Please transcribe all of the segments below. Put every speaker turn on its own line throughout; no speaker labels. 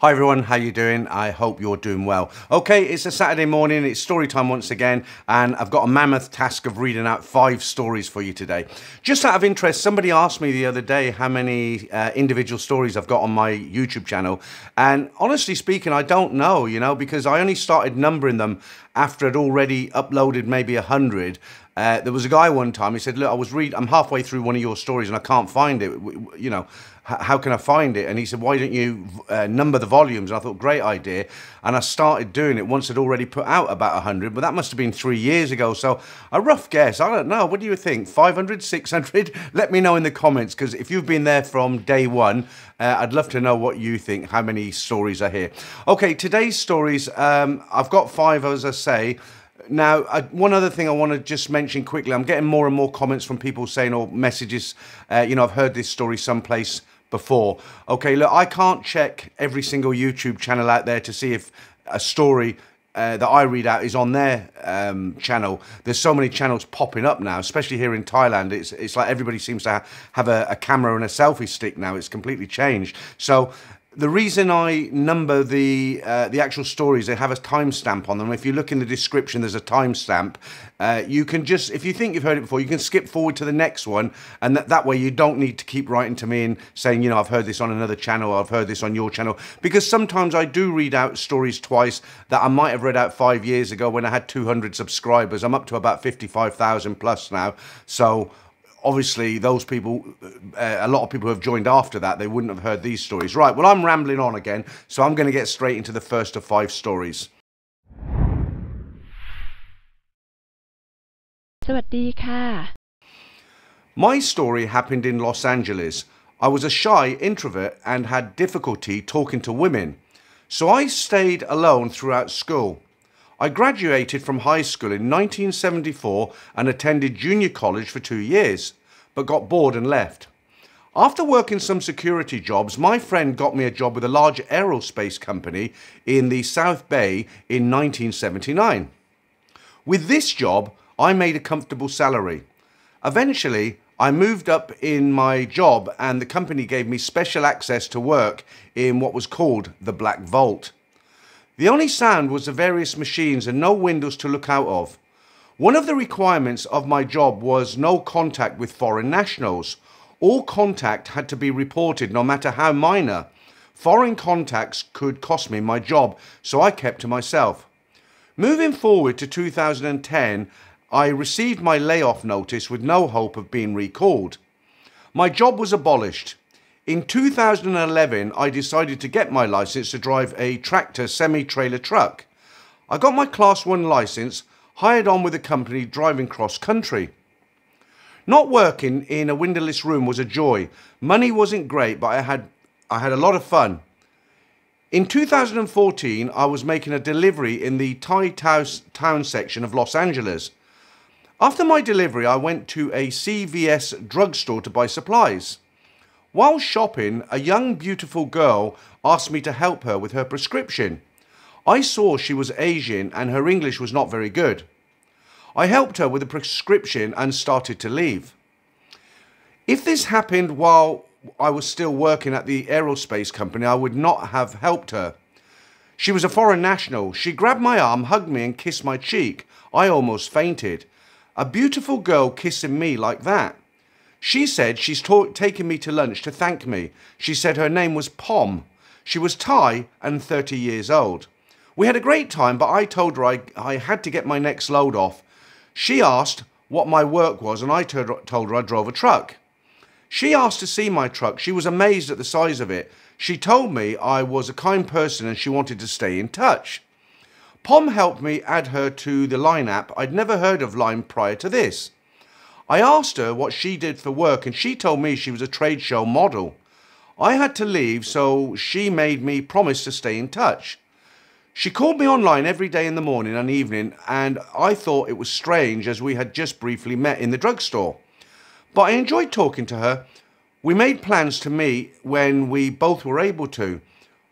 Hi everyone, how you doing? I hope you're doing well. Okay, it's a Saturday morning, it's story time once again, and I've got a mammoth task of reading out five stories for you today. Just out of interest, somebody asked me the other day how many uh, individual stories I've got on my YouTube channel, and honestly speaking, I don't know, you know, because I only started numbering them after I'd already uploaded maybe a hundred. Uh, there was a guy one time. He said, "Look, I was read. I'm halfway through one of your stories and I can't find it. You know, how can I find it?" And he said, "Why don't you uh, number the volumes?" And I thought, "Great idea." And I started doing it once I'd already put out about hundred, but that must have been three years ago. So a rough guess. I don't know. What do you think? 500, 600? Let me know in the comments because if you've been there from day one, uh, I'd love to know what you think. How many stories are here? Okay, today's stories. Um, I've got five, as I say. Now, I, one other thing I want to just mention quickly. I'm getting more and more comments from people saying, or messages, uh, you know, I've heard this story someplace before. Okay, look, I can't check every single YouTube channel out there to see if a story uh, that I read out is on their um, channel. There's so many channels popping up now, especially here in Thailand. It's it's like everybody seems to ha have a, a, camera and a selfie stick now. It's completely changed. So the reason I number the uh, the actual stories, they have a timestamp on them. If you look in the description, there's a timestamp. Uh, you can just, if you think you've heard it before, you can skip forward to the next one, and that, that way you don't need to keep writing to me and saying, you know, I've heard this on another channel, I've heard this on your channel, because sometimes I do read out stories twice that I might have read out five years ago when I had 200 subscribers. I'm up to about 55,000 plus now, so obviously those people, uh, a lot of people who have joined after that, they wouldn't have heard these stories. Right, well, I'm rambling on again, so I'm going to get straight into the first of five stories.
สวัสดีค่ะ
My story happened in Los Angeles. I was a shy introvert and had difficulty talking to women, so I stayed alone throughout school. I graduated from high school in 1974 and attended junior college for two years, but got bored and left. After working some security jobs, my friend got me a job with a large aerospace company in the South Bay in 1979. With this job, I made a comfortable salary. Eventually, I moved up in my job and the company gave me special access to work in what was called the Black Vault. The only sound was the various machines and no windows to look out of. One of the requirements of my job was no contact with foreign nationals. All contact had to be reported no matter how minor. Foreign contacts could cost me my job, so I kept to myself. Moving forward to 2010, I received my layoff notice with no hope of being recalled. My job was abolished. In 2011, I decided to get my license to drive a tractor semi-trailer truck. I got my Class 1 license, hired on with a company driving cross country. Not working in a windowless room was a joy. Money wasn't great, but I had, I had a lot of fun. In 2014, I was making a delivery in the Thai town section of Los Angeles. After my delivery, I went to a CVS drugstore to buy supplies. While shopping, a young, beautiful girl asked me to help her with her prescription. I saw she was Asian and her English was not very good. I helped her with the prescription and started to leave. If this happened while I was still working at the aerospace company, I would not have helped her. She was a foreign national. She grabbed my arm, hugged me, and kissed my cheek. I almost fainted. A beautiful girl kissing me like that. She said she's taken me to lunch to thank me. She said her name was Pom. She was Thai and 30 years old. We had a great time, but I told her I, I had to get my next load off. She asked what my work was, and I told her I drove a truck. She asked to see my truck. She was amazed at the size of it. She told me I was a kind person and she wanted to stay in touch. Pom helped me add her to the Line app. I'd never heard of Line prior to this. I asked her what she did for work and she told me she was a trade show model. I had to leave, so she made me promise to stay in touch. She called me online every day in the morning and evening, and I thought it was strange as we had just briefly met in the drugstore. But I enjoyed talking to her. We made plans to meet when we both were able to.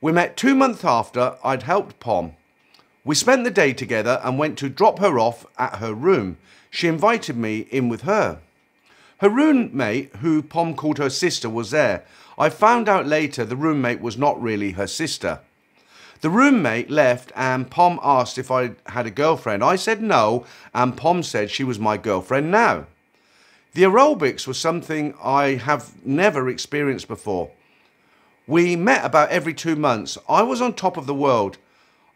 We met two months after I'd helped Pom. We spent the day together and went to drop her off at her room. She invited me in with her. Her roommate, who Pom called her sister, was there. I found out later the roommate was not really her sister. The roommate left and Pom asked if I had a girlfriend. I said no, and Pom said she was my girlfriend now. The aerobics was something I have never experienced before. We met about every two months. I was on top of the world.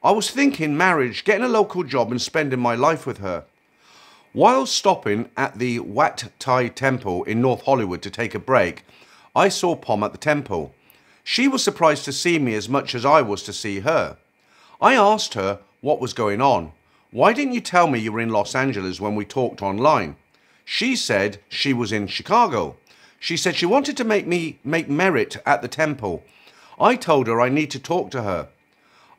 I was thinking marriage, getting a local job, and spending my life with her. While stopping at the Wat Thai Temple in North Hollywood to take a break, I saw Pom at the temple. She was surprised to see me as much as I was to see her. I asked her what was going on. Why didn't you tell me you were in Los Angeles when we talked online? She said she was in Chicago. She said she wanted to make me make merit at the temple. I told her I need to talk to her.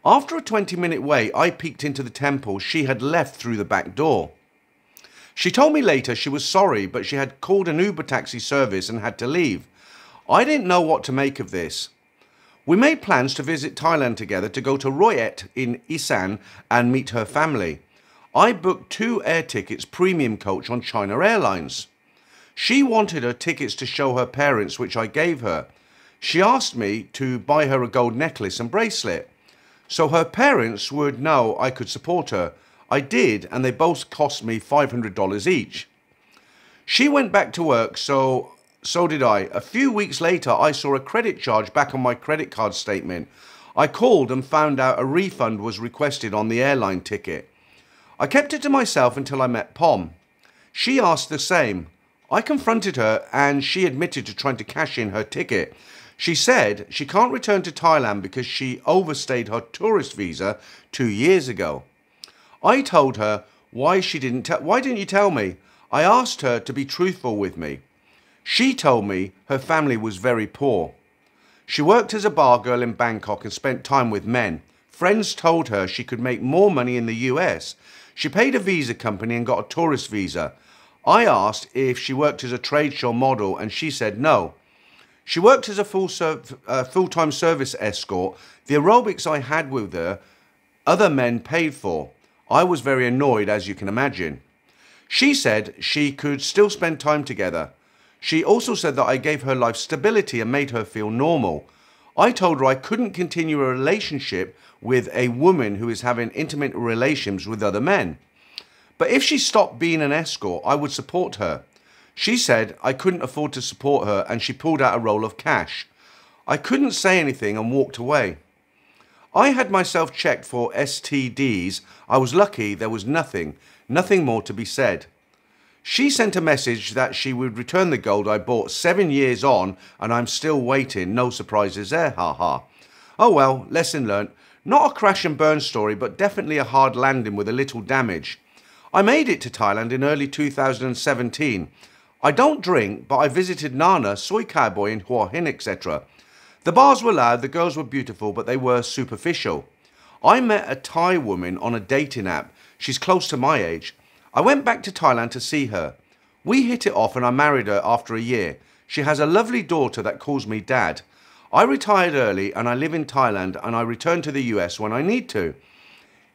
After a 20 minute wait, I peeked into the temple. She had left through the back door. She told me later she was sorry, but she had called an Uber taxi service and had to leave. I didn't know what to make of this. We made plans to visit Thailand together to go to Roi Et in Isan and meet her family. I booked two air tickets premium coach on China Airlines. She wanted her tickets to show her parents, which I gave her. She asked me to buy her a gold necklace and bracelet. So her parents would know I could support her. I did, and they both cost me $500 each. She went back to work, so so did I. A few weeks later, I saw a credit charge back on my credit card statement. I called and found out a refund was requested on the airline ticket. I kept it to myself until I met Pom. She asked the same. I confronted her and she admitted to trying to cash in her ticket. She said she can't return to Thailand because she overstayed her tourist visa two years ago. I told her why she didn't tell why didn't you tell me? I asked her to be truthful with me. She told me her family was very poor. She worked as a bar girl in Bangkok and spent time with men. Friends told her she could make more money in the US. She paid a visa company and got a tourist visa. I asked if she worked as a trade show model and she said no. She worked as a full uh, full-time service escort. The aerobics I had with her, other men paid for. I was very annoyed, as you can imagine. She said she could still spend time together. She also said that I gave her life stability and made her feel normal. I told her I couldn't continue a relationship with a woman who is having intimate relations with other men. But if she stopped being an escort, I would support her. She said I couldn't afford to support her and she pulled out a roll of cash. I couldn't say anything and walked away. I had myself checked for STDs. I was lucky there was nothing, nothing more to be said. She sent a message that she would return the gold I bought seven years on and I'm still waiting. No surprises there, ha ha. Oh well, lesson learnt. Not a crash and burn story, but definitely a hard landing with a little damage. I made it to Thailand in early 2017. I don't drink, but I visited Nana, Soi Cowboy, and Hua Hin, etc. The bars were loud, the girls were beautiful, but they were superficial. I met a Thai woman on a dating app. She's close to my age. I went back to Thailand to see her. We hit it off and I married her after a year. She has a lovely daughter that calls me dad. I retired early and I live in Thailand and I return to the US when I need to.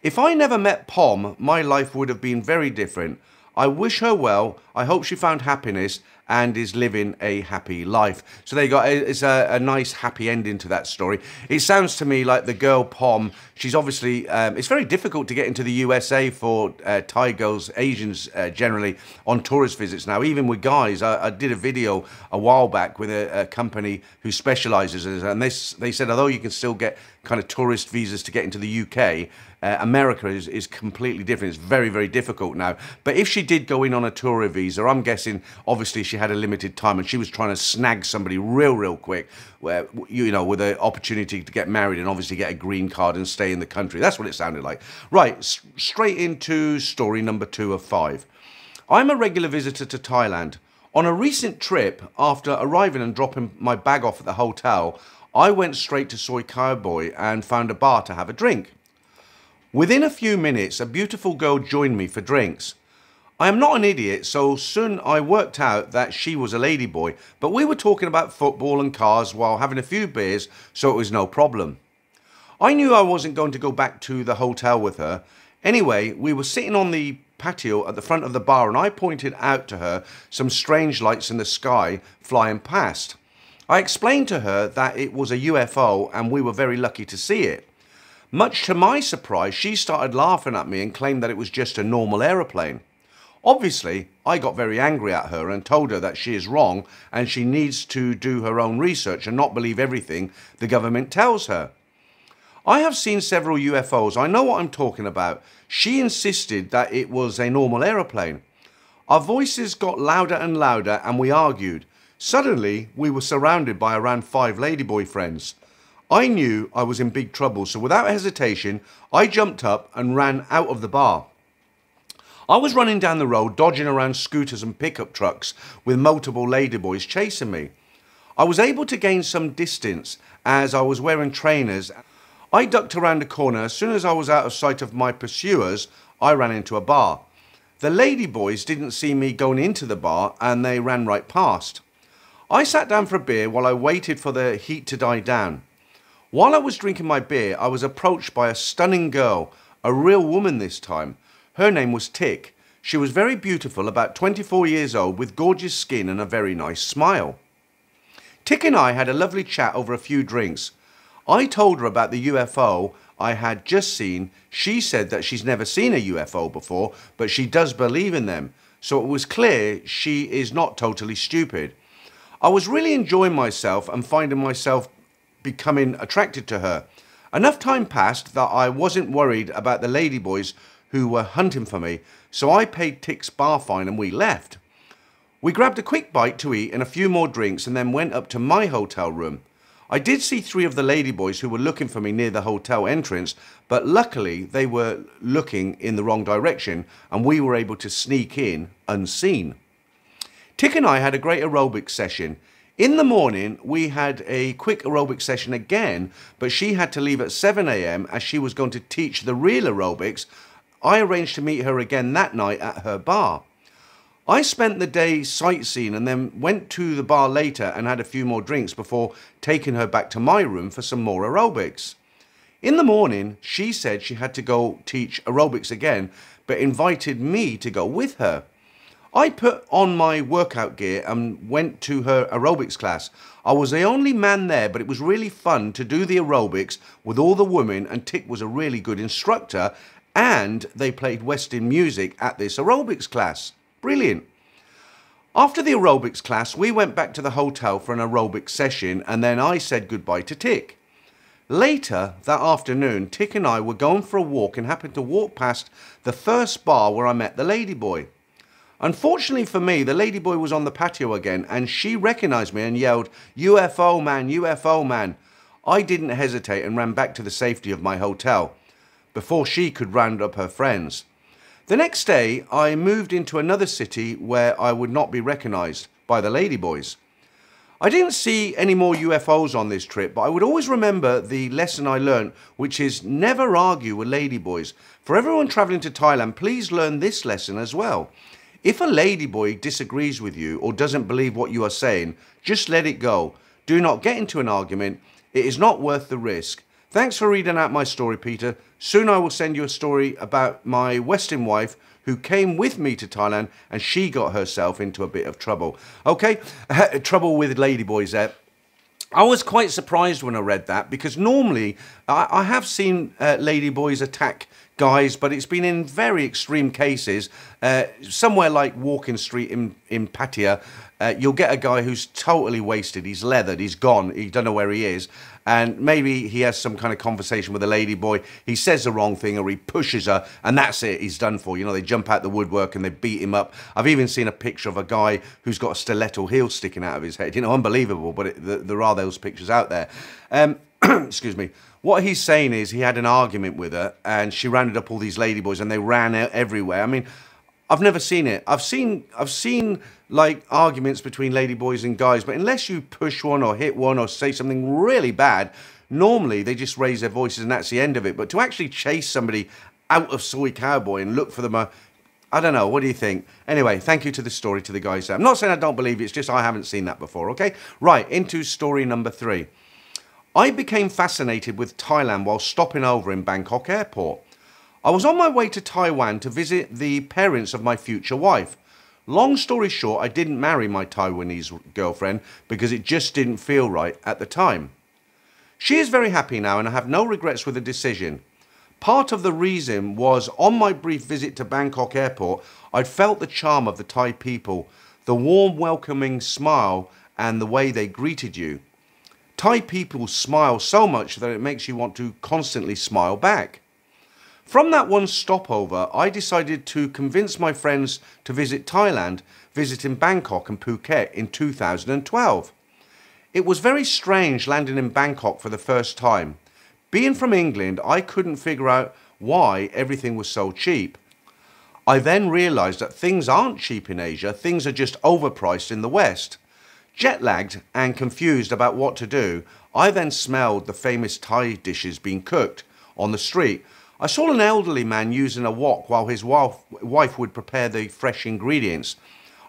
If I never met Pom, my life would have been very different. I wish her well. I hope she found happiness and is living a happy life. So there you go. It's a, a, nice happy ending to that story. It sounds to me like the girl Pom. She's obviously. Um, it's very difficult to get into the USA for uh, Thai girls, Asians uh, generally on tourist visits now. Even with guys, I, I did a video a while back with a, a company who specialises in this, and this they said although you can still get kind of tourist visas to get into the UK. Uh, America is, is completely different. It's very, very difficult now. But if she did go in on a tour of visa, I'm guessing obviously she had a limited time and she was trying to snag somebody real, real quick, where you know, with an opportunity to get married and obviously get a green card and stay in the country. That's what it sounded like. Right, straight into story number two of five. I'm a regular visitor to Thailand. On a recent trip, after arriving and dropping my bag off at the hotel, I went straight to Soi Cowboy and found a bar to have a drink. Within a few minutes, a beautiful girl joined me for drinks. I am not an idiot, so soon I worked out that she was a ladyboy, but we were talking about football and cars while having a few beers, so it was no problem. I knew I wasn't going to go back to the hotel with her. Anyway, we were sitting on the patio at the front of the bar and I pointed out to her some strange lights in the sky flying past. I explained to her that it was a UFO and we were very lucky to see it. Much to my surprise, she started laughing at me and claimed that it was just a normal aeroplane. Obviously, I got very angry at her and told her that she is wrong and she needs to do her own research and not believe everything the government tells her. I have seen several UFOs. I know what I'm talking about. She insisted that it was a normal aeroplane. Our voices got louder and louder and we argued. Suddenly, we were surrounded by around five ladyboy friends. I knew I was in big trouble, so without hesitation, I jumped up and ran out of the bar. I was running down the road, dodging around scooters and pickup trucks with multiple ladyboys chasing me. I was able to gain some distance as I was wearing trainers. I ducked around the corner. As soon as I was out of sight of my pursuers, I ran into a bar. The ladyboys didn't see me going into the bar and they ran right past. I sat down for a beer while I waited for the heat to die down. While I was drinking my beer, I was approached by a stunning girl, a real woman this time. Her name was Tick. She was very beautiful, about 24 years old, with gorgeous skin and a very nice smile. Tick and I had a lovely chat over a few drinks. I told her about the UFO I had just seen. She said that she's never seen a UFO before, but she does believe in them. So it was clear she is not totally stupid. I was really enjoying myself and finding myself becoming attracted to her. Enough time passed that I wasn't worried about the ladyboys who were hunting for me, so I paid Tick's bar fine and we left. We grabbed a quick bite to eat and a few more drinks and then went up to my hotel room. I did see three of the ladyboys who were looking for me near the hotel entrance, but luckily they were looking in the wrong direction and we were able to sneak in unseen. Tick and I had a great aerobic session. In the morning, we had a quick aerobic session again, but she had to leave at 7 a.m. as she was going to teach the real aerobics. I arranged to meet her again that night at her bar. I spent the day sightseeing and then went to the bar later and had a few more drinks before taking her back to my room for some more aerobics. In the morning, she said she had to go teach aerobics again, but invited me to go with her. I put on my workout gear and went to her aerobics class. I was the only man there, but it was really fun to do the aerobics with all the women, and Tick was a really good instructor, and they played Western music at this aerobics class. Brilliant. After the aerobics class, we went back to the hotel for an aerobics session, and then I said goodbye to Tick. Later that afternoon, Tick and I were going for a walk and happened to walk past the first bar where I met the ladyboy. Unfortunately for me, the ladyboy was on the patio again and she recognized me and yelled, UFO man, UFO man. I didn't hesitate and ran back to the safety of my hotel before she could round up her friends. The next day, I moved into another city where I would not be recognized by the ladyboys. I didn't see any more UFOs on this trip, but I would always remember the lesson I learned, which is never argue with ladyboys. For everyone traveling to Thailand, please learn this lesson as well. If a ladyboy disagrees with you or doesn't believe what you are saying, just let it go. Do not get into an argument. It is not worth the risk. Thanks for reading out my story, Peter. Soon I will send you a story about my Western wife who came with me to Thailand and she got herself into a bit of trouble. Okay, trouble with ladyboys there. I was quite surprised when I read that because normally I, I have seen uh, ladyboys attack guys, but it's been in very extreme cases. Uh, somewhere like Walking Street in, in Pattaya, uh, you'll get a guy who's totally wasted. He's leathered, he's gone, he don't know where he is. And maybe he has some kind of conversation with a lady boy. He says the wrong thing or he pushes her, and that's it, he's done for. You know, they jump out the woodwork and they beat him up. I've even seen a picture of a guy who's got a stiletto heel sticking out of his head. You know, unbelievable, but it, there are those pictures out there. Um, excuse me. What he's saying is he had an argument with her and she rounded up all these ladyboys and they ran out everywhere. I mean, I've never seen it. I've seen I've seen like arguments between ladyboys and guys, but unless you push one or hit one or say something really bad, normally they just raise their voices and that's the end of it. But to actually chase somebody out of Soi Cowboy and look for them, uh, I don't know. What do you think? Anyway, thank you to the story to the guys. I'm not saying I don't believe it, it's just I haven't seen that before, okay? Right, into story number three. I became fascinated with Thailand while stopping over in Bangkok airport. I was on my way to Taiwan to visit the parents of my future wife. Long story short, I didn't marry my Taiwanese girlfriend because it just didn't feel right at the time. She is very happy now and I have no regrets with the decision. Part of the reason was on my brief visit to Bangkok airport, I'd felt the charm of the Thai people, the warm welcoming smile and the way they greeted you. Thai people smile so much that it makes you want to constantly smile back. From that one stopover, I decided to convince my friends to visit Thailand, visiting Bangkok and Phuket in 2012. It was very strange landing in Bangkok for the first time. Being from England, I couldn't figure out why everything was so cheap. I then realised that things aren't cheap in Asia, things are just overpriced in the West. Jet lagged and confused about what to do, I then smelled the famous Thai dishes being cooked on the street. I saw an elderly man using a wok while his wife, would prepare the fresh ingredients.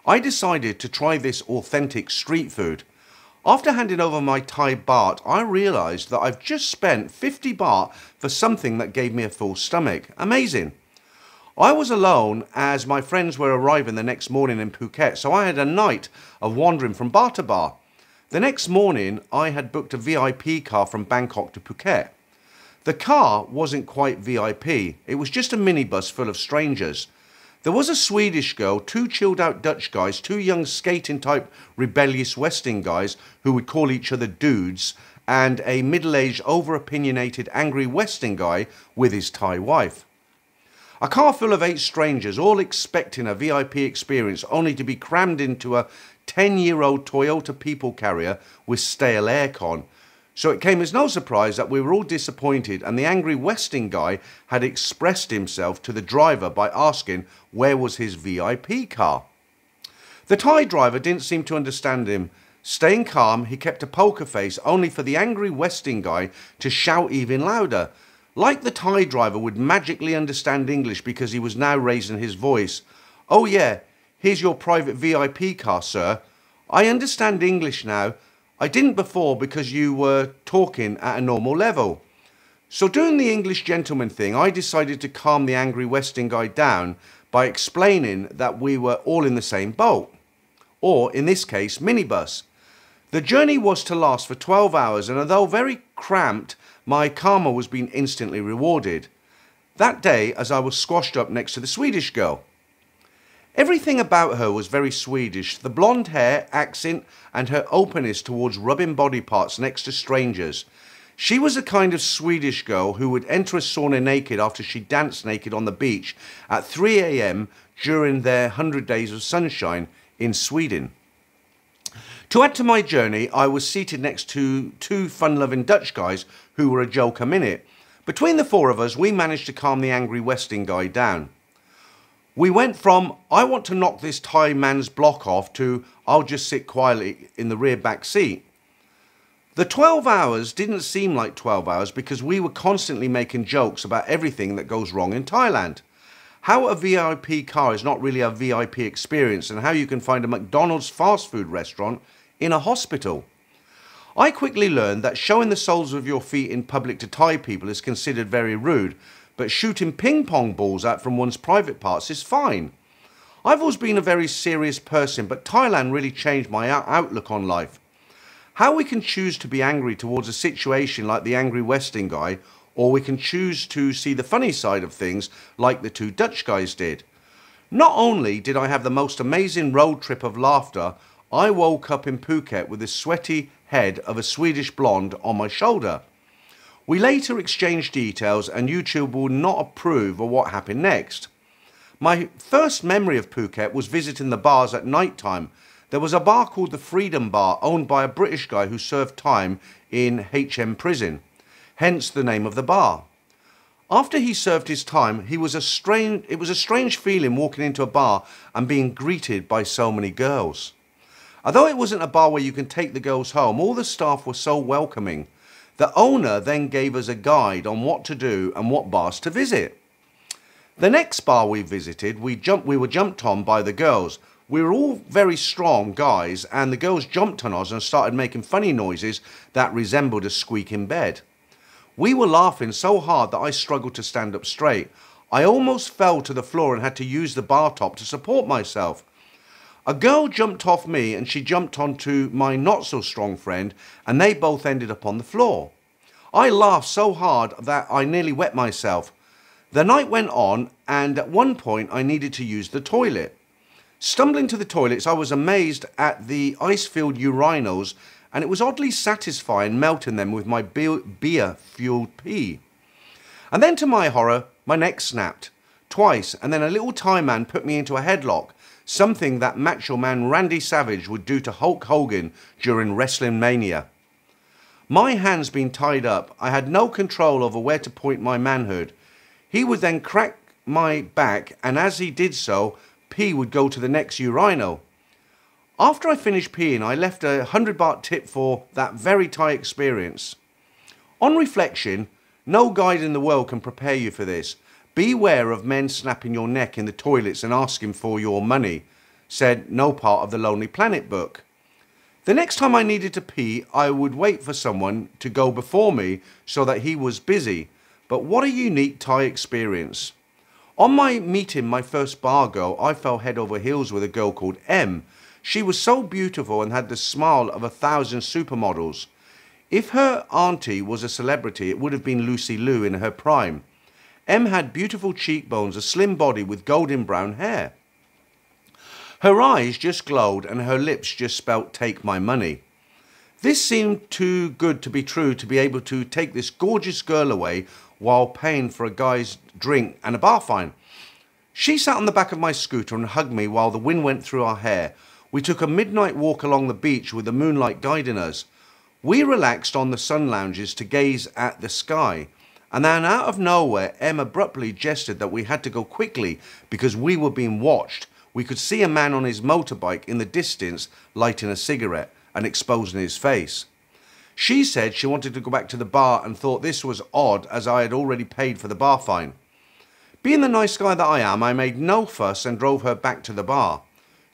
I decided to try this authentic street food. After handing over my Thai baht, I realised that I've just spent 50 baht for something that gave me a full stomach. Amazing. I was alone as my friends were arriving the next morning in Phuket, so I had a night of wandering from bar to bar. The next morning, I had booked a VIP car from Bangkok to Phuket. The car wasn't quite VIP, it was just a minibus full of strangers. There was a Swedish girl, two chilled out Dutch guys, two young skating type rebellious Western guys who would call each other dudes, and a middle aged, over opinionated, angry Western guy with his Thai wife. A car full of eight strangers, all expecting a VIP experience, only to be crammed into a 10 year old Toyota people carrier with stale aircon. So it came as no surprise that we were all disappointed, and the angry Westing guy had expressed himself to the driver by asking where was his VIP car. The Thai driver didn't seem to understand him. Staying calm, he kept a poker face, only for the angry Westing guy to shout even louder. Like the Thai driver would magically understand English because he was now raising his voice. Oh yeah, here's your private VIP car, sir. I understand English now. I didn't before because you were talking at a normal level. So doing the English gentleman thing, I decided to calm the angry Western guy down by explaining that we were all in the same boat. Or, in this case, minibus. The journey was to last for 12 hours and although very cramped, my karma was being instantly rewarded. That day, as I was squashed up next to the Swedish girl. Everything about her was very Swedish the blonde hair, accent, and her openness towards rubbing body parts next to strangers. She was a kind of Swedish girl who would enter a sauna naked after she danced naked on the beach at 3 a.m. during their 100 days of sunshine in Sweden. To add to my journey, I was seated next to two fun-loving Dutch guys who were a joke a minute. Between the four of us, we managed to calm the angry Westing guy down. We went from, I want to knock this Thai man's block off, to, I'll just sit quietly in the rear back seat. The 12 hours didn't seem like 12 hours because we were constantly making jokes about everything that goes wrong in Thailand how a VIP car is not really a VIP experience and how you can find a McDonald's fast food restaurant in a hospital. I quickly learned that showing the soles of your feet in public to Thai people is considered very rude, but shooting ping pong balls out from one's private parts is fine. I've always been a very serious person, but Thailand really changed my outlook on life. How we can choose to be angry towards a situation like the angry Westing guy, or we can choose to see the funny side of things like the two Dutch guys did. Not only did I have the most amazing road trip of laughter, I woke up in Phuket with the sweaty head of a Swedish blonde on my shoulder. We later exchanged details and YouTube will not approve of what happened next. My first memory of Phuket was visiting the bars at night time. There was a bar called the Freedom Bar owned by a British guy who served time in HM prison, hence the name of the bar. After he served his time, he was a strange, it was a strange feeling walking into a bar and being greeted by so many girls. Although it wasn't a bar where you can take the girls home, all the staff were so welcoming. The owner then gave us a guide on what to do and what bars to visit. The next bar we visited, we, jumped, we were jumped on by the girls. We were all very strong guys, and the girls jumped on us and started making funny noises that resembled a squeak in bed. We were laughing so hard that I struggled to stand up straight. I almost fell to the floor and had to use the bar top to support myself. A girl jumped off me and she jumped onto my not so strong friend and they both ended up on the floor. I laughed so hard that I nearly wet myself. The night went on, and at one point I needed to use the toilet. Stumbling to the toilets, I was amazed at the ice filled urinals, and it was oddly satisfying melting them with my beer fueled pee. And then, to my horror, my neck snapped twice, and then a little Thai man put me into a headlock, something that macho man Randy Savage would do to Hulk Hogan during WrestleMania. My hands being tied up, I had no control over where to point my manhood. He would then crack my back, and as he did so, pee would go to the next urinal. After I finished peeing, I left a 100 baht tip for that very Thai experience. On reflection, no guide in the world can prepare you for this. Beware of men snapping your neck in the toilets and asking for your money, said no part of the Lonely Planet book. The next time I needed to pee, I would wait for someone to go before me so that he was busy. But what a unique Thai experience. On my meeting my first bar girl, I fell head over heels with a girl called M. She was so beautiful and had the smile of a thousand supermodels. If her auntie was a celebrity, it would have been Lucy Liu in her prime. M had beautiful cheekbones, a slim body with golden brown hair. Her eyes just glowed and her lips just spelt take my money. This seemed too good to be true to be able to take this gorgeous girl away while paying for a guy's drink and a bar fine. She sat on the back of my scooter and hugged me while the wind went through our hair. We took a midnight walk along the beach with the moonlight guiding us. We relaxed on the sun lounges to gaze at the sky. And then out of nowhere, M abruptly gestured that we had to go quickly because we were being watched we could see a man on his motorbike in the distance lighting a cigarette and exposing his face. She said she wanted to go back to the bar and thought this was odd as I had already paid for the bar fine. Being the nice guy that I am, I made no fuss and drove her back to the bar.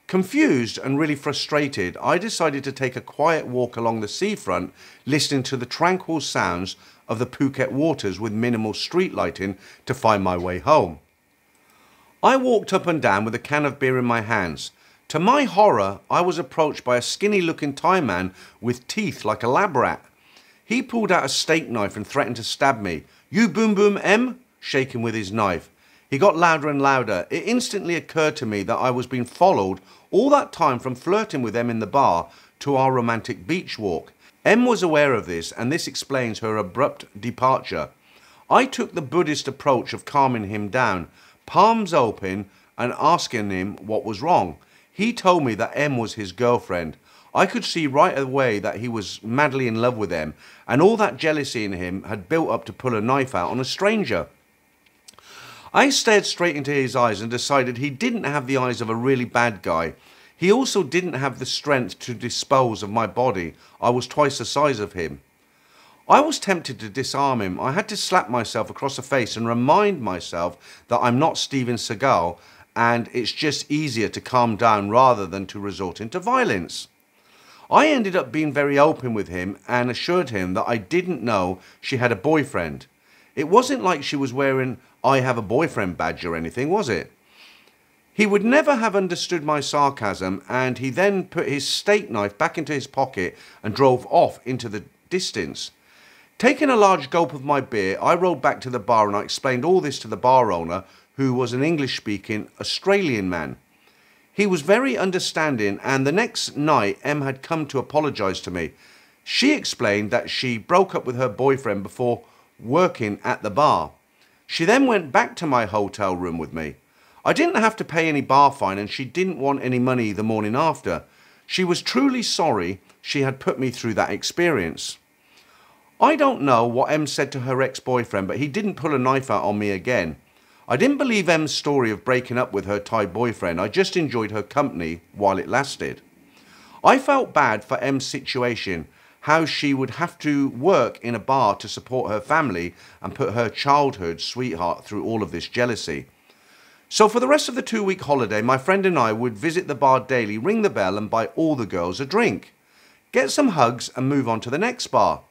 Confused and really frustrated, I decided to take a quiet walk along the seafront, listening to the tranquil sounds of the Phuket waters with minimal street lighting to find my way home. I walked up and down with a can of beer in my hands. To my horror, I was approached by a skinny looking Thai man with teeth like a lab rat. He pulled out a steak knife and threatened to stab me. You boom boom M? Shaking with his knife. He got louder and louder. It instantly occurred to me that I was being followed all that time from flirting with M in the bar to our romantic beach walk. M was aware of this, and this explains her abrupt departure. I took the Buddhist approach of calming him down palms open, and asking him what was wrong. He told me that M was his girlfriend. I could see right away that he was madly in love with M, and all that jealousy in him had built up to pull a knife out on a stranger. I stared straight into his eyes and decided he didn't have the eyes of a really bad guy. He also didn't have the strength to dispose of my body. I was twice the size of him. I was tempted to disarm him. I had to slap myself across the face and remind myself that I'm not Steven Seagal and it's just easier to calm down rather than to resort into violence. I ended up being very open with him and assured him that I didn't know she had a boyfriend. It wasn't like she was wearing I have a boyfriend badge or anything, was it? He would never have understood my sarcasm and he then put his steak knife back into his pocket and drove off into the distance. Taking a large gulp of my beer, I rode back to the bar and I explained all this to the bar owner, who was an English speaking Australian man. He was very understanding, and the next night, M had come to apologise to me. She explained that she broke up with her boyfriend before working at the bar. She then went back to my hotel room with me. I didn't have to pay any bar fine, and she didn't want any money the morning after. She was truly sorry she had put me through that experience. I don't know what M said to her ex boyfriend, but he didn't pull a knife out on me again. I didn't believe M's story of breaking up with her Thai boyfriend. I just enjoyed her company while it lasted. I felt bad for M's situation, how she would have to work in a bar to support her family and put her childhood sweetheart through all of this jealousy. So, for the rest of the two week holiday, my friend and I would visit the bar daily, ring the bell, and buy all the girls a drink. Get some hugs and move on to the next bar.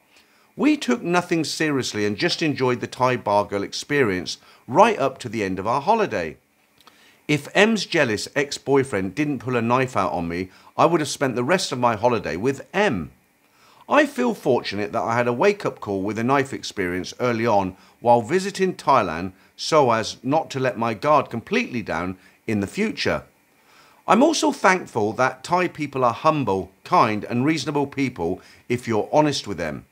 We took nothing seriously and just enjoyed the Thai bar girl experience right up to the end of our holiday. If M's jealous ex boyfriend didn't pull a knife out on me, I would have spent the rest of my holiday with M. I feel fortunate that I had a wake up call with a knife experience early on while visiting Thailand so as not to let my guard completely down in the future. I'm also thankful that Thai people are humble, kind, and reasonable people if you're honest with them.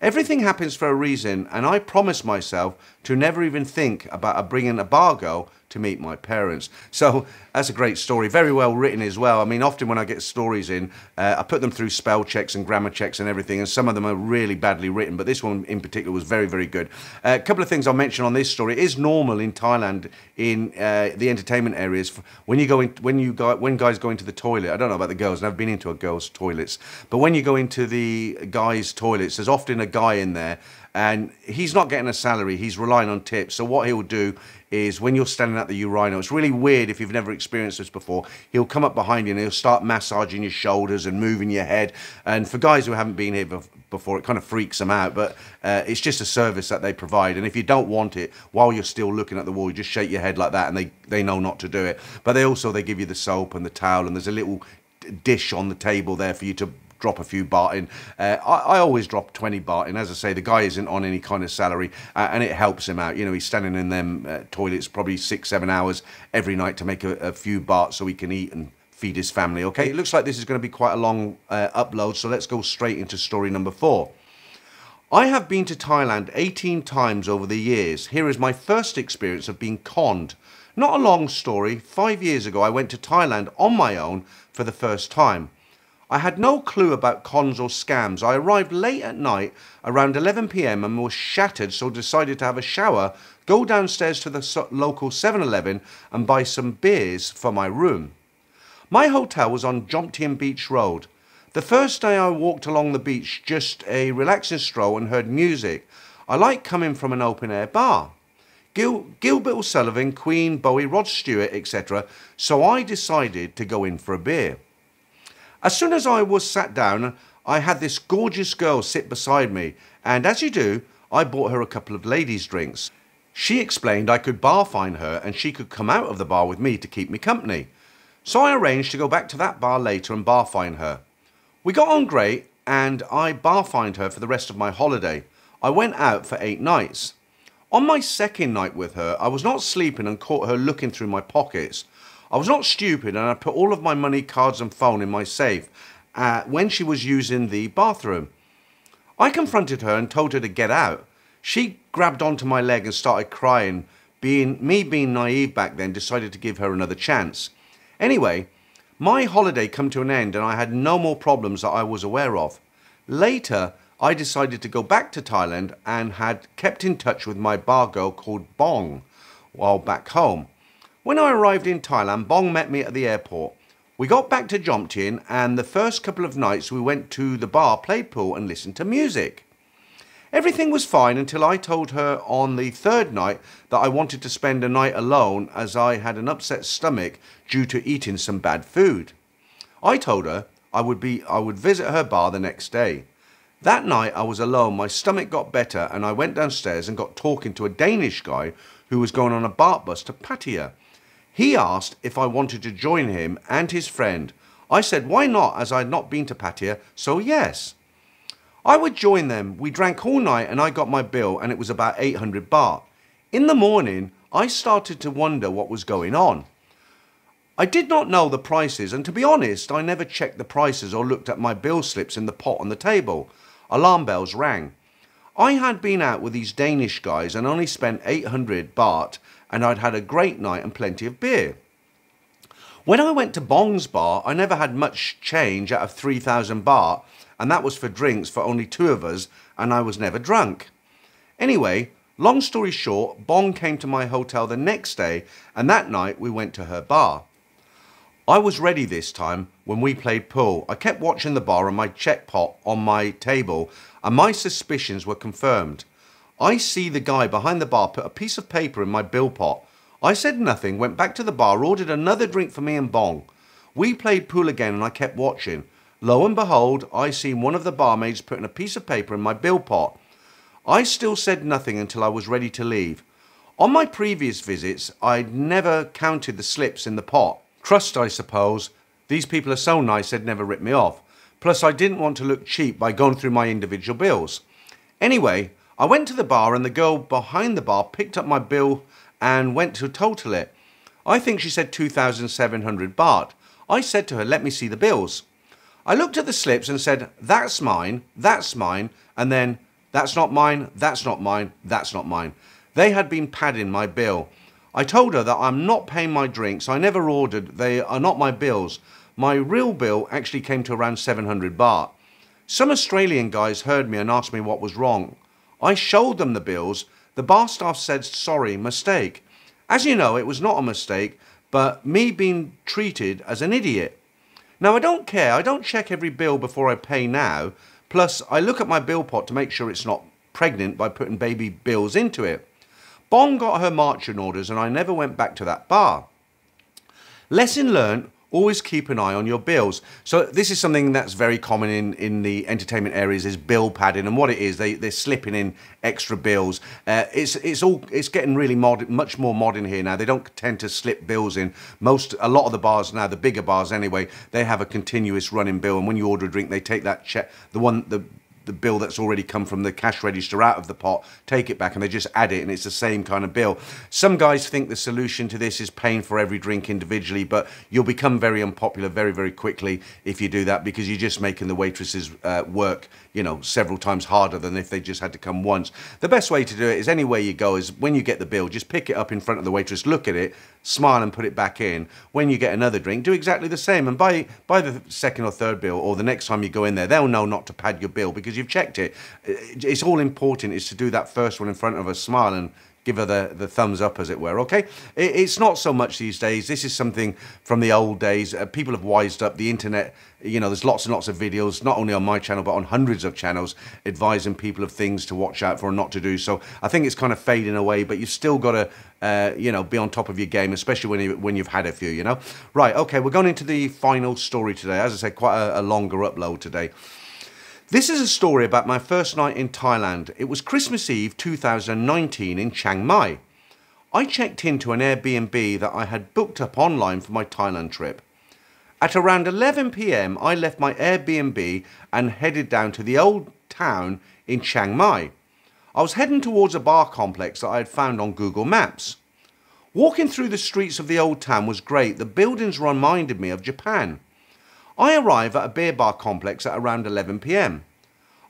Everything happens for a reason, and I promise myself to never even think about bringing a bar girl to meet my parents. So that's a great story, very well written as well. I mean, often when I get stories in, uh, I put them through spell checks and grammar checks and everything, and some of them are really badly written, but this one in particular was very, very good. Uh, a couple of things I'll mention on this story. It is normal in Thailand in uh, the entertainment areas when you go in, when you go, when guys go into the toilet. I don't know about the girls, I've never been into a girl's toilets, but when you go into the guys' toilets, there's often a guy in there and he's not getting a salary he's relying on tips so what he'll do is when you're standing at the urinal it's really weird if you've never experienced this before. He'll come up behind you and he'll start massaging your shoulders and moving your head. And for guys who haven't been here before it kind of freaks them out but uh, it's just a service that they provide. And if you don't want it while you're still looking at the wall you just shake your head like that and they they know not to do it. But they also they give you the soap and the towel and there's a little dish on the table there for you to drop a few baht in. Uh, I, I, always drop 20 baht in. As I say, the guy isn't on any kind of salary uh, and it helps him out. You know, he's standing in them uh, toilets probably six, seven hours every night to make a, a, few baht so he can eat and feed his family. Okay, it looks like this is going to be quite a long uh, upload, so let's go straight into story number four. I have been to Thailand 18 times over the years. Here is my first experience of being conned. Not a long story. Five years ago, I went to Thailand on my own for the first time. I had no clue about cons or scams. I arrived late at night, around 11 pm, and was shattered, so decided to have a shower, go downstairs to the local 7 Eleven, and buy some beers for my room. My hotel was on Jomtien Beach Road. The first day I walked along the beach, just a relaxing stroll and heard music. I like coming from an open air bar. Gil Gilbert O'Sullivan, Queen, Bowie, Rod Stewart, etc. So I decided to go in for a beer. As soon as I was sat down, I had this gorgeous girl sit beside me, and as you do, I bought her a couple of ladies' drinks. She explained I could bar fine her and she could come out of the bar with me to keep me company. So I arranged to go back to that bar later and bar fine her. We got on great and I bar fined her for the rest of my holiday. I went out for eight nights. On my second night with her, I was not sleeping and caught her looking through my pockets. I was not stupid and I put all of my money, cards and phone in my safe uh, when she was using the bathroom. I confronted her and told her to get out. She grabbed onto my leg and started crying. Being me being naive back then, decided to give her another chance. Anyway, my holiday come to an end and I had no more problems that I was aware of. Later, I decided to go back to Thailand and had kept in touch with my bar girl called Bong while back home. When I arrived in Thailand, Bong met me at the airport. We got back to Jomtien and the first couple of nights we went to the bar, played pool and listened to music. Everything was fine until I told her on the third night that I wanted to spend a night alone as I had an upset stomach due to eating some bad food. I told her I would be I would visit her bar the next day. That night I was alone, my stomach got better and I went downstairs and got talking to a Danish guy who was going on a baht bus to Pattaya. He asked if I wanted to join him and his friend. I said, why not, as I had not been to Pattaya, so yes. I would join them. We drank all night and I got my bill and it was about 800 baht. In the morning, I started to wonder what was going on. I did not know the prices and to be honest, I never checked the prices or looked at my bill slips in the pot on the table. Alarm bells rang. I had been out with these Danish guys and only spent 800 baht and I'd had a great night and plenty of beer. When I went to Bong's bar, I never had much change out of 3,000 baht, and that was for drinks for only two of us, and I was never drunk. Anyway, long story short, Bong came to my hotel the next day, and that night we went to her bar. I was ready this time when we played pool. I kept watching the bar and my check pot on my table, and my suspicions were confirmed. I see the guy behind the bar put a piece of paper in my bill pot. I said nothing, went back to the bar, ordered another drink for me and Bong. We played pool again and I kept watching. Lo and behold, I seen one of the barmaids putting a piece of paper in my bill pot. I still said nothing until I was ready to leave. On my previous visits, I'd never counted the slips in the pot. Trust, I suppose. These people are so nice they'd never rip me off. Plus, I didn't want to look cheap by going through my individual bills. Anyway, I went to the bar and the girl behind the bar picked up my bill and went to total it. I think she said 2,700 baht. I said to her, let me see the bills. I looked at the slips and said, that's mine, that's mine, and then, that's not mine, that's not mine, that's not mine. They had been padding my bill. I told her that I'm not paying my drinks. I never ordered. They are not my bills. My real bill actually came to around 700 baht. Some Australian guys heard me and asked me what was wrong. I showed them the bills. The bar staff said, sorry, mistake. As you know, it was not a mistake, but me being treated as an idiot. Now, I don't care. I don't check every bill before I pay now. Plus, I look at my bill pot to make sure it's not pregnant by putting baby bills into it. Bong got her marching orders and I never went back to that bar. Lesson learned always keep an eye on your bills. So this is something that's very common in, in the entertainment areas is bill padding and what it is, they, they're slipping in extra bills. Uh, it's, it's all, it's getting really modern, much more modern here now. They don't tend to slip bills in. Most, a lot of the bars now, the bigger bars anyway, they have a continuous running bill and when you order a drink, they take that check, the one, the the bill that's already come from the cash register out of the pot, take it back, and they just add it, and it's the same kind of bill. Some guys think the solution to this is paying for every drink individually, but you'll become very unpopular very, very quickly if you do that because you're just making the waitresses uh, work, you know, several times harder than if they just had to come once. The best way to do it is anywhere you go is when you get the bill, just pick it up in front of the waitress, look at it, smile and put it back in. When you get another drink, do exactly the same. And by, by the second or third bill, or the next time you go in there, they'll know not to pad your bill because you've checked it. It's all important is to do that first one in front of a smile and give her the, the thumbs up, as it were. Okay, it, it's not so much these days. This is something from the old days. Uh, people have wised up. The internet, you know, there's lots and lots of videos, not only on my channel but on hundreds of channels, advising people of things to watch out for and not to do. So I think it's kind of fading away, but you've still got to, uh, you know, be on top of your game, especially when you when you've had a few. You know, right? Okay, we're going into the final story today. As I said, quite a, a longer upload today. This is a story about my first night in Thailand. It was Christmas Eve 2019 in Chiang Mai. I checked into an Airbnb that I had booked up online for my Thailand trip. At around 11 pm, I left my Airbnb and headed down to the old town in Chiang Mai. I was heading towards a bar complex that I had found on Google Maps. Walking through the streets of the old town was great. The buildings reminded me of Japan. I arrive at a beer bar complex at around 11 pm.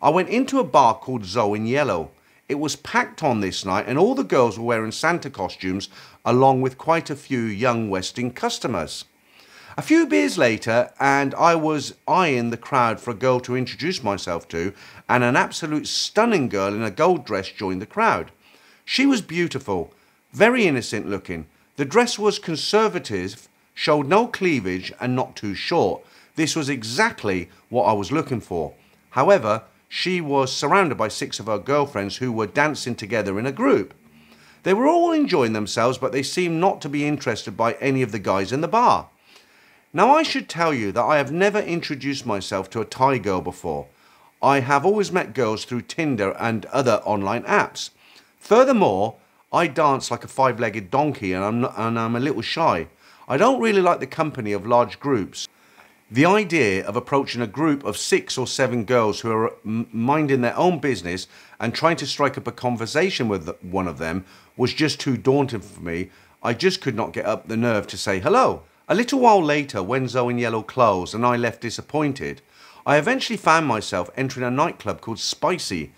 I went into a bar called Zoe in Yellow. It was packed on this night and all the girls were wearing Santa costumes along with quite a few young Western customers. A few beers later and I was eyeing the crowd for a girl to introduce myself to and an absolute stunning girl in a gold dress joined the crowd. She was beautiful, very innocent looking. The dress was conservative, showed no cleavage and not too short. This was exactly what I was looking for. However, she was surrounded by six of her girlfriends who were dancing together in a group. They were all enjoying themselves, but they seemed not to be interested by any of the guys in the bar. Now, I should tell you that I have never introduced myself to a Thai girl before. I have always met girls through Tinder and other online apps. Furthermore, I dance like a five legged donkey and I'm, not, and I'm a little shy. I don't really like the company of large groups. The idea of approaching a group of six or seven girls who are minding their own business and trying to strike up a conversation with one of them was just too daunting for me. I just could not get up the nerve to say hello. A little while later, when Zoe in Yellow clothes and I left disappointed, I eventually found myself entering a nightclub called Spicy.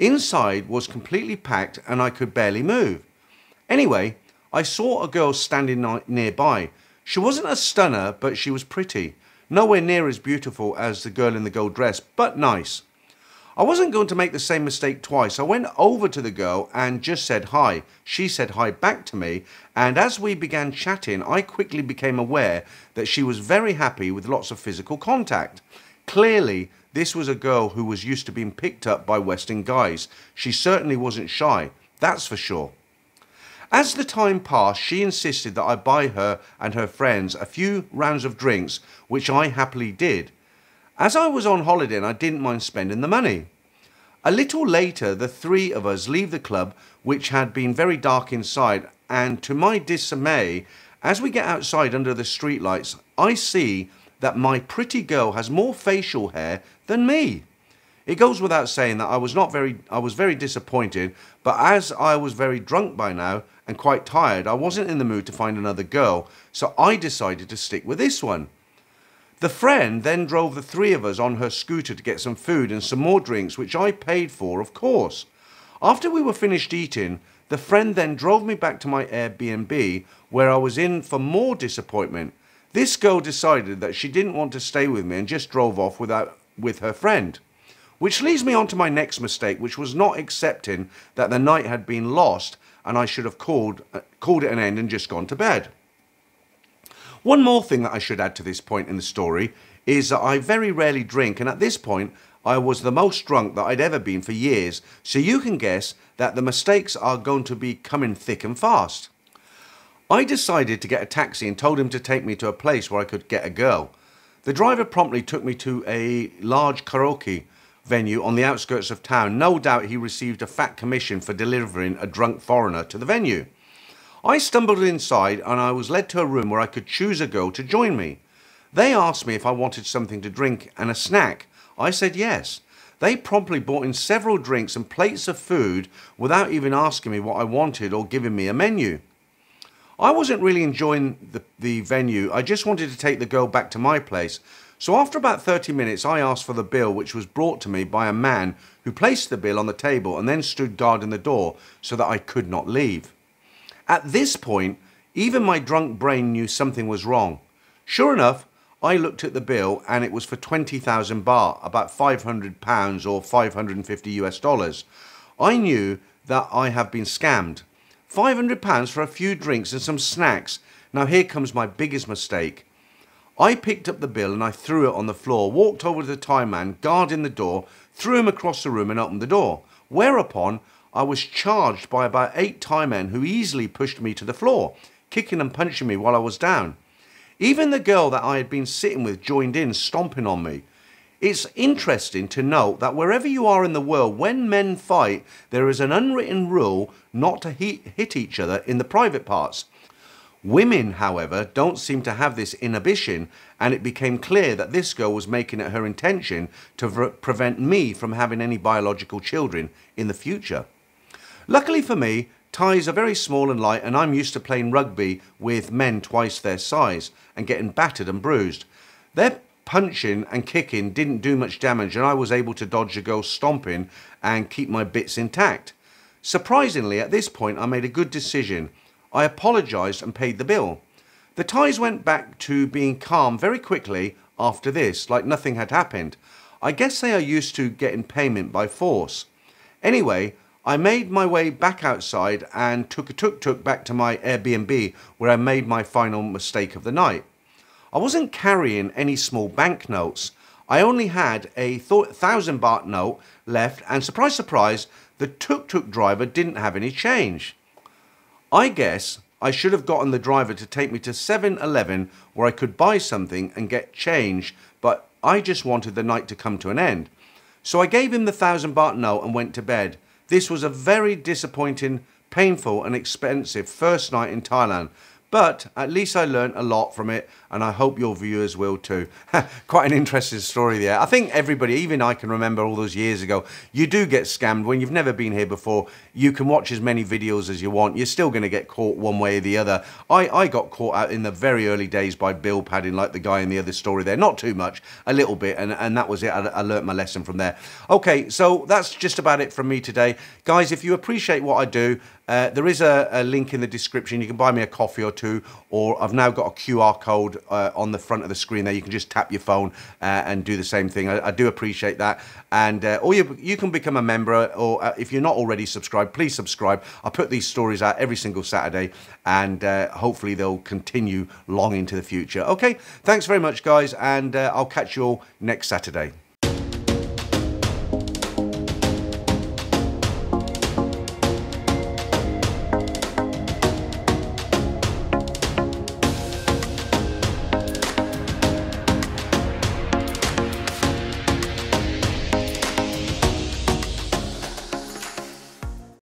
Inside was completely packed and I could barely move. Anyway, I saw a girl standing nearby. She wasn't a stunner, but she was pretty. Nowhere near as beautiful as the girl in the gold dress, but nice. I wasn't going to make the same mistake twice. I went over to the girl and just said hi. She said hi back to me, and as we began chatting, I quickly became aware that she was very happy with lots of physical contact. Clearly, this was a girl who was used to being picked up by Western guys. She certainly wasn't shy, that's for sure. As the time passed, she insisted that I buy her and her friends a few rounds of drinks, which I happily did. As I was on holiday and I didn't mind spending the money. A little later, the three of us leave the club, which had been very dark inside, and to my dismay, as we get outside under the streetlights, I see that my pretty girl has more facial hair than me. It goes without saying that I was not very I was very disappointed, but as I was very drunk by now and quite tired, I wasn't in the mood to find another girl, so I decided to stick with this one. The friend then drove the three of us on her scooter to get some food and some more drinks, which I paid for, of course. After we were finished eating, the friend then drove me back to my Airbnb, where I was in for more disappointment. This girl decided that she didn't want to stay with me and just drove off without with her friend. Which leads me on to my next mistake, which was not accepting that the night had been lost and I should have called, uh, called it an end and just gone to bed. One more thing that I should add to this point in the story is that I very rarely drink, and at this point, I was the most drunk that I'd ever been for years, so you can guess that the mistakes are going to be coming thick and fast. I decided to get a taxi and told him to take me to a place where I could get a girl. The driver promptly took me to a large karaoke venue on the outskirts of town. No doubt he received a fat commission for delivering a drunk foreigner to the venue. I stumbled inside and I was led to a room where I could choose a girl to join me. They asked me if I wanted something to drink and a snack. I said yes. They promptly brought in several drinks and plates of food without even asking me what I wanted or giving me a menu. I wasn't really enjoying the, the venue. I just wanted to take the girl back to my place, so after about 30 minutes, I asked for the bill, which was brought to me by a man who placed the bill on the table and then stood guarding the door so that I could not leave. At this point, even my drunk brain knew something was wrong. Sure enough, I looked at the bill and it was for 20,000 baht, about 500 pounds or 550 US dollars. I knew that I have been scammed. 500 pounds for a few drinks and some snacks. Now here comes my biggest mistake. I picked up the bill and I threw it on the floor, walked over to the Thai man, guarding the door, threw him across the room and opened the door. Whereupon, I was charged by about eight Thai men who easily pushed me to the floor, kicking and punching me while I was down. Even the girl that I had been sitting with joined in, stomping on me. It's interesting to note that wherever you are in the world, when men fight, there is an unwritten rule not to hit each other in the private parts. Women, however, don't seem to have this inhibition, and it became clear that this girl was making it her intention to prevent me from having any biological children in the future. Luckily for me, Thais are very small and light, and I'm used to playing rugby with men twice their size and getting battered and bruised. Their punching and kicking didn't do much damage, and I was able to dodge the girl's stomping and keep my bits intact. Surprisingly, at this point, I made a good decision I apologised and paid the bill. The Thais went back to being calm very quickly after this, like nothing had happened. I guess they are used to getting payment by force. Anyway, I made my way back outside and took a tuk-tuk back to my Airbnb where I made my final mistake of the night. I wasn't carrying any small banknotes. I only had a thousand baht note left and surprise, surprise, the tuk-tuk driver didn't have any change. I guess I should have gotten the driver to take me to 7-Eleven where I could buy something and get change, but I just wanted the night to come to an end. So I gave him the thousand baht note and went to bed. This was a very disappointing, painful and expensive first night in Thailand, but at least I learned a lot from it, and I hope your viewers will too. Quite an interesting story there. I think everybody, even I can remember all those years ago, you do get scammed when you've never been here before. You can watch as many videos as you want. You're still going to get caught one way or the other. I, I got caught out in the very early days by bill padding like the guy in the other story there. Not too much, a little bit, and, and that was it. I, I learnt my lesson from there. Okay, so that's just about it from me today. Guys, if you appreciate what I do, uh, there is a, a, link in the description. You can buy me a coffee or two, or I've now got a QR code uh, on the front of the screen there. You can just tap your phone uh, and do the same thing. I, I do appreciate that. And uh, or you, you can become a member, or uh, if you're not already subscribed, please subscribe. I put these stories out every single Saturday, and uh, hopefully they'll continue long into the future. Okay, thanks very much, guys, and I'll catch you all next Saturday.